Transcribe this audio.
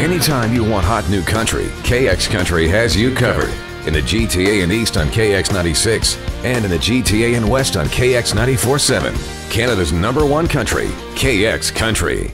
Anytime you want hot new country, KX Country has you covered. In the GTA and East on KX96 and in the GTA and West on KX947. Canada's number one country, KX Country.